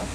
ครับ